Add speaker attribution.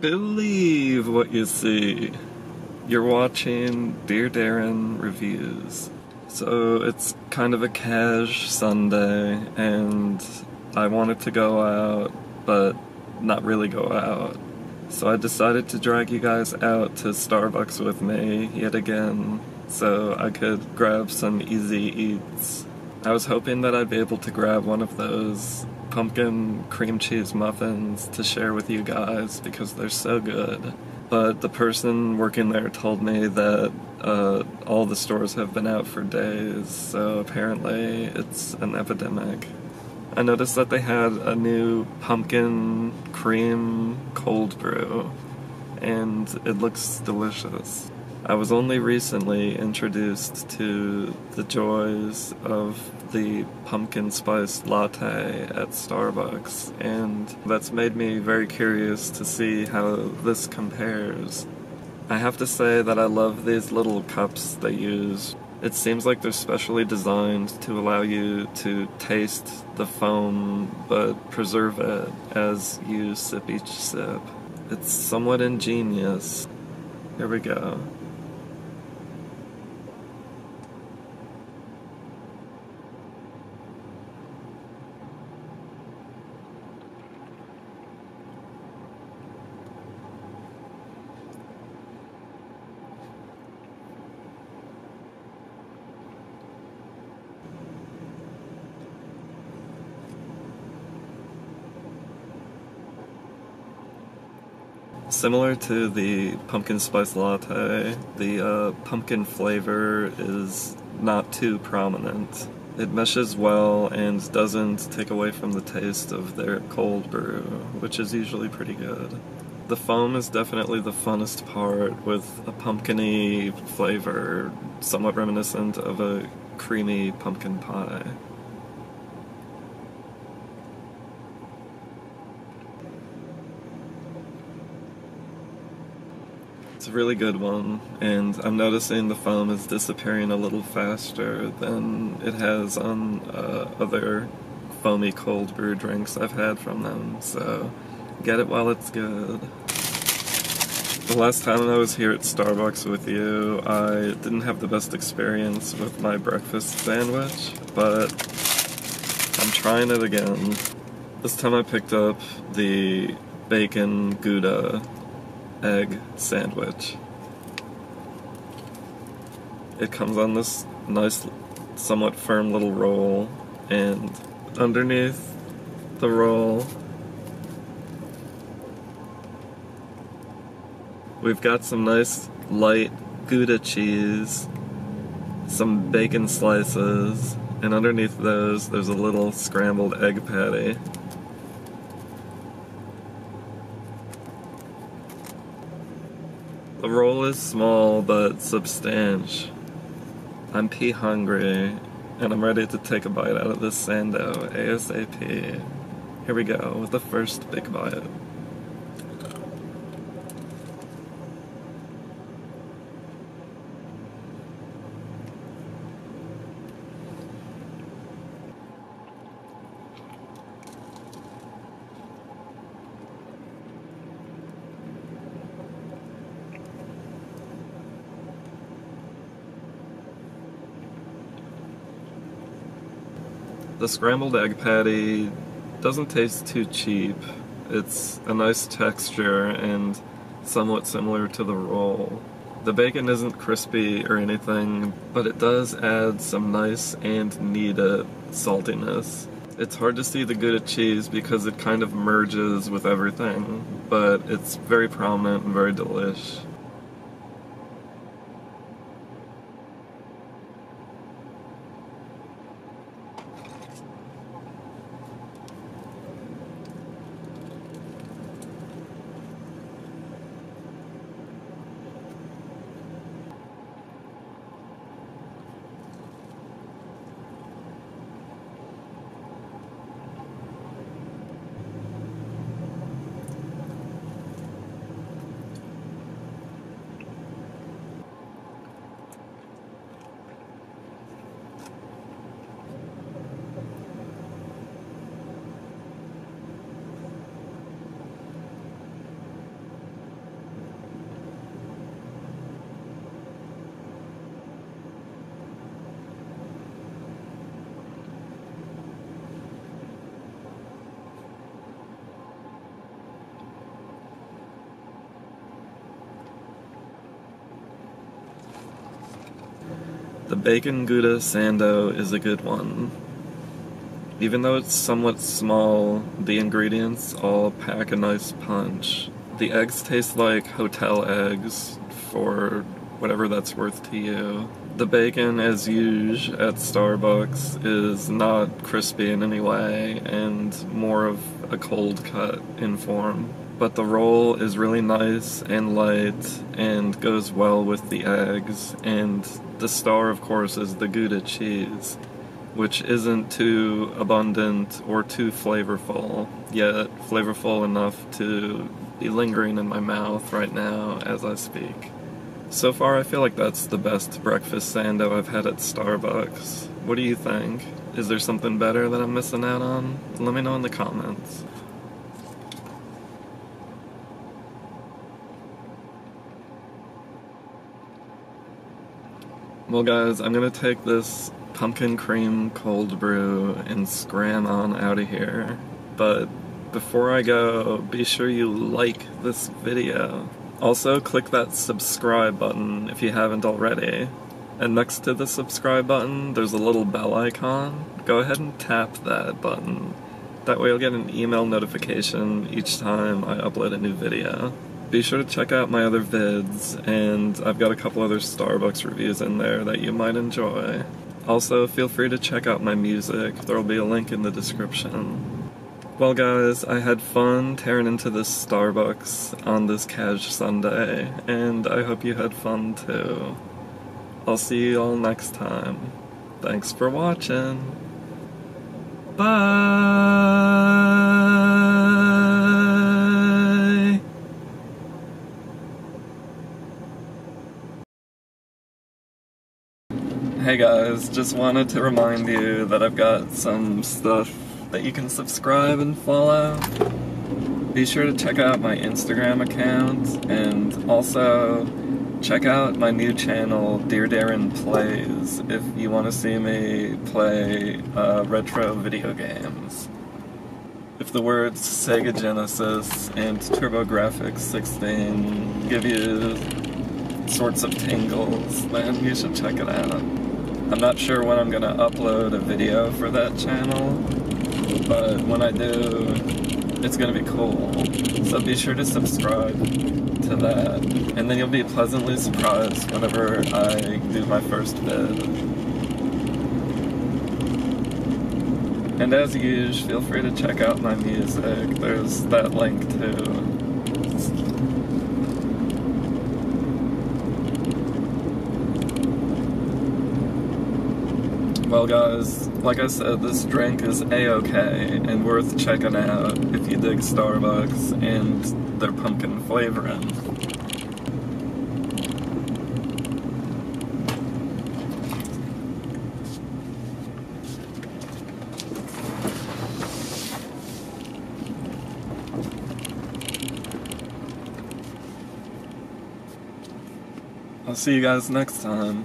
Speaker 1: believe what you see. You're watching Dear Darren Reviews. So it's kind of a cash Sunday, and I wanted to go out, but not really go out. So I decided to drag you guys out to Starbucks with me yet again, so I could grab some easy eats. I was hoping that I'd be able to grab one of those pumpkin cream cheese muffins to share with you guys because they're so good. But the person working there told me that uh, all the stores have been out for days, so apparently it's an epidemic. I noticed that they had a new pumpkin cream cold brew, and it looks delicious. I was only recently introduced to the joys of the pumpkin spice latte at Starbucks, and that's made me very curious to see how this compares. I have to say that I love these little cups they use. It seems like they're specially designed to allow you to taste the foam but preserve it as you sip each sip. It's somewhat ingenious. Here we go. Similar to the pumpkin spice latte, the uh, pumpkin flavor is not too prominent. It meshes well and doesn't take away from the taste of their cold brew, which is usually pretty good. The foam is definitely the funnest part with a pumpkiny flavor, somewhat reminiscent of a creamy pumpkin pie. It's a really good one, and I'm noticing the foam is disappearing a little faster than it has on uh, other foamy cold brew drinks I've had from them, so get it while it's good. The last time I was here at Starbucks with you, I didn't have the best experience with my breakfast sandwich, but I'm trying it again. This time I picked up the bacon Gouda egg sandwich. It comes on this nice, somewhat firm little roll, and underneath the roll, we've got some nice light Gouda cheese, some bacon slices, and underneath those, there's a little scrambled egg patty. Roll is small but substantial. I'm pee hungry and I'm ready to take a bite out of this sando ASAP. Here we go with the first big bite. The scrambled egg patty doesn't taste too cheap. It's a nice texture and somewhat similar to the roll. The bacon isn't crispy or anything, but it does add some nice and needed saltiness. It's hard to see the Gouda cheese because it kind of merges with everything, but it's very prominent and very delish. The bacon Gouda Sando is a good one. Even though it's somewhat small, the ingredients all pack a nice punch. The eggs taste like hotel eggs, for whatever that's worth to you. The bacon, as usual at Starbucks, is not crispy in any way and more of a cold cut in form. But the roll is really nice and light and goes well with the eggs. And the star, of course, is the Gouda cheese which isn't too abundant or too flavorful, yet flavorful enough to be lingering in my mouth right now as I speak. So far, I feel like that's the best breakfast sando I've had at Starbucks. What do you think? Is there something better that I'm missing out on? Let me know in the comments. Well, guys, I'm gonna take this pumpkin cream cold brew and scram on out of here. But before I go, be sure you like this video. Also, click that subscribe button if you haven't already. And next to the subscribe button, there's a little bell icon. Go ahead and tap that button. That way you'll get an email notification each time I upload a new video. Be sure to check out my other vids, and I've got a couple other Starbucks reviews in there that you might enjoy. Also, feel free to check out my music, there will be a link in the description. Well, guys, I had fun tearing into this Starbucks on this Cash Sunday, and I hope you had fun too. I'll see you all next time. Thanks for watching. Bye! Hey guys, just wanted to remind you that I've got some stuff that you can subscribe and follow. Be sure to check out my Instagram account and also check out my new channel, Dear Darren Plays, if you want to see me play uh, retro video games. If the words Sega Genesis and TurboGrafx 16 give you sorts of tingles, then you should check it out. I'm not sure when I'm gonna upload a video for that channel, but when I do, it's gonna be cool. So be sure to subscribe to that, and then you'll be pleasantly surprised whenever I do my first vid. And as usual, feel free to check out my music. There's that link too. Well, guys, like I said, this drink is a-okay and worth checking out if you dig Starbucks and their pumpkin flavoring. I'll see you guys next time.